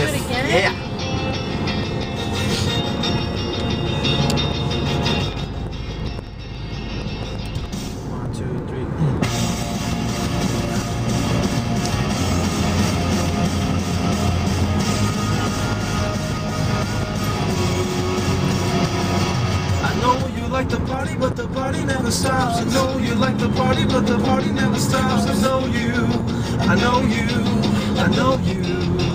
this. it again? Yeah. One, two, three. I know you like the party, but the party never stops. I know you like the party, but the party never stops. I know you, I know you, I know you.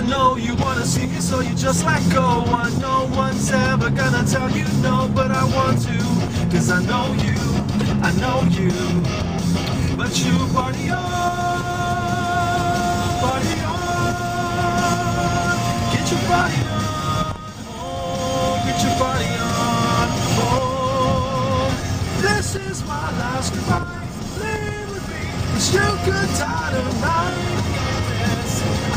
I know you wanna see me, so you just let go. I know one's ever gonna tell you no, but I want to. Cause I know you, I know you. But you party on, party on. Get your body on, oh, get your body on. Oh, this is my last goodbye. Live with me, cause you could die tonight.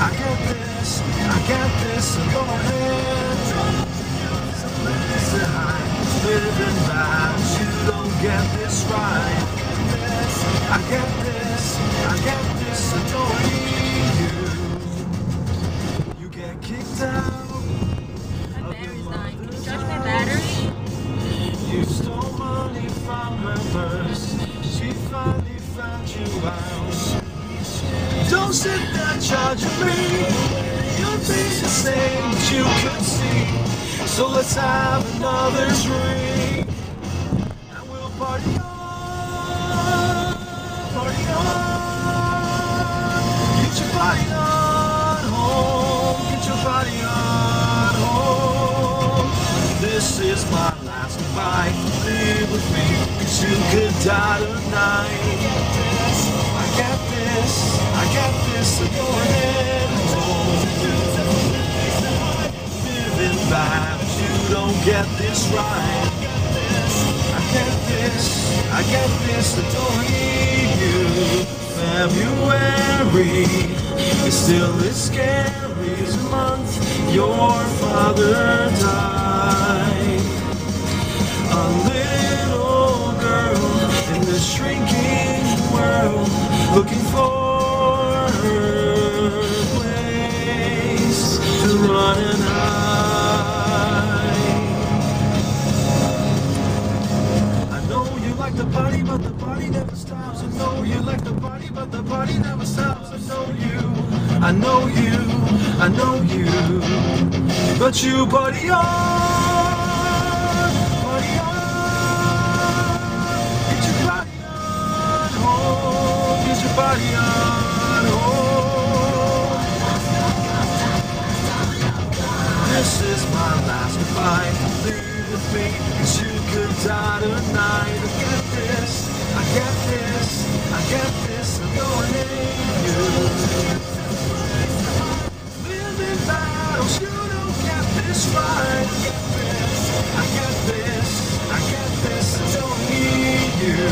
I got this, I got this, so go ahead. Behind, living by, you don't get this right. I got this, I got this, adoring you. You get kicked out, My battery's dying. Can you charge my battery? you stole money from her purse. She finally found you out. Don't sit there charging me. Your face the same as you could see. So let's have another drink. And we'll party on. Party on. Get your body on home. Get your body on home. This is my last goodbye. Live with me. Cause you could die tonight. Get this right. I got this, I get this, adoring you. February is still as scary month your father died. A little but the party never stops. I know you like the party, but the party never stops. I know you, I know you, I know you, but you party on, party on. Get your body on home. Get your body on This is my last goodbye. Leave with me, cause you could die tonight. I got this, I got this, I got this. I'm going in you. Living battles, you don't get this right. I got this, I got this, I don't need you.